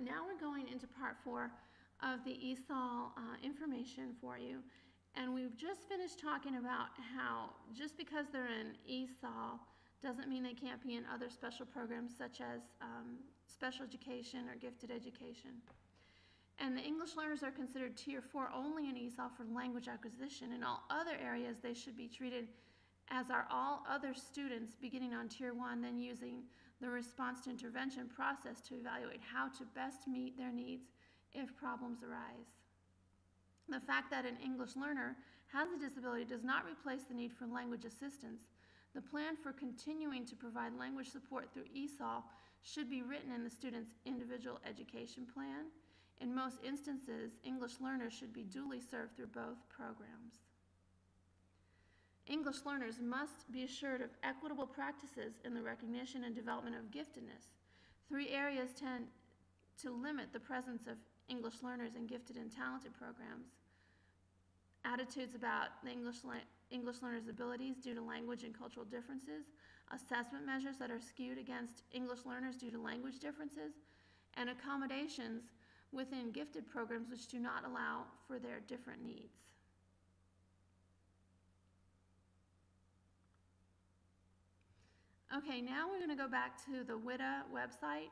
now we're going into part four of the ESOL uh, information for you. And we've just finished talking about how just because they're in ESOL doesn't mean they can't be in other special programs such as um, special education or gifted education. And the English learners are considered tier four only in ESOL for language acquisition. In all other areas, they should be treated as are all other students beginning on tier one, then using the response to intervention process to evaluate how to best meet their needs if problems arise. The fact that an English learner has a disability does not replace the need for language assistance. The plan for continuing to provide language support through ESOL should be written in the student's individual education plan. In most instances, English learners should be duly served through both programs. English learners must be assured of equitable practices in the recognition and development of giftedness. Three areas tend to limit the presence of English learners in gifted and talented programs. Attitudes about the English, English learners' abilities due to language and cultural differences, assessment measures that are skewed against English learners due to language differences, and accommodations within gifted programs which do not allow for their different needs. Okay, now we're going to go back to the WIDA website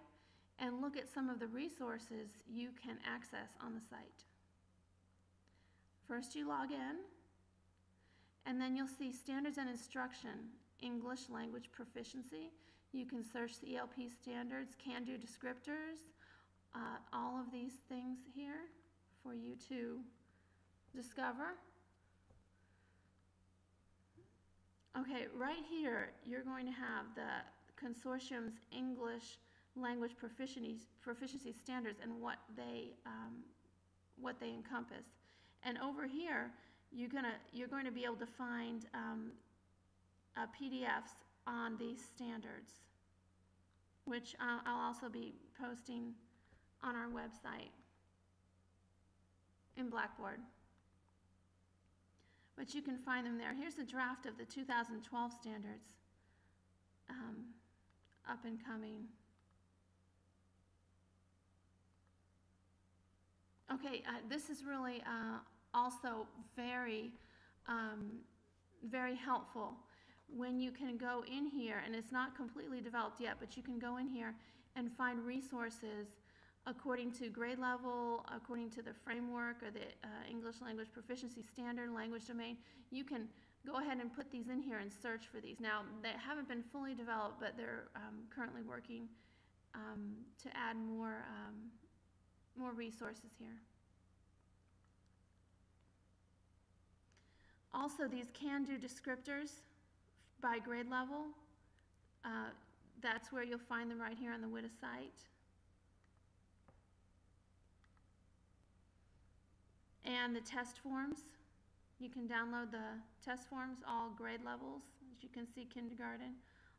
and look at some of the resources you can access on the site. First you log in, and then you'll see Standards and Instruction, English Language Proficiency. You can search the ELP standards, can-do descriptors, uh, all of these things here for you to discover. Okay, right here, you're going to have the consortium's English language proficiency, proficiency standards and what they, um, what they encompass. And over here, you're, gonna, you're going to be able to find um, uh, PDFs on these standards, which I'll, I'll also be posting on our website in Blackboard. But you can find them there. Here's a draft of the 2012 standards um, up and coming. Okay, uh, this is really uh, also very, um, very helpful when you can go in here, and it's not completely developed yet, but you can go in here and find resources according to grade level, according to the framework or the uh, English language proficiency standard, language domain. You can go ahead and put these in here and search for these. Now, they haven't been fully developed, but they're um, currently working um, to add more, um, more resources here. Also, these can-do descriptors by grade level, uh, that's where you'll find them right here on the WIDA site. And the test forms, you can download the test forms, all grade levels. As you can see, kindergarten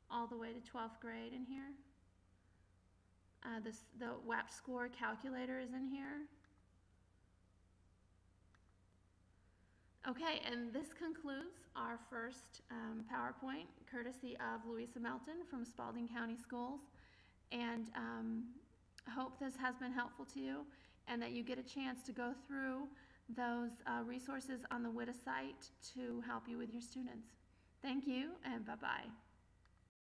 all the way to 12th grade in here. Uh, this, the WAP score calculator is in here. Okay, and this concludes our first um, PowerPoint, courtesy of Louisa Melton from Spalding County Schools. And um, hope this has been helpful to you and that you get a chance to go through those uh, resources on the WIDA site to help you with your students. Thank you and bye-bye.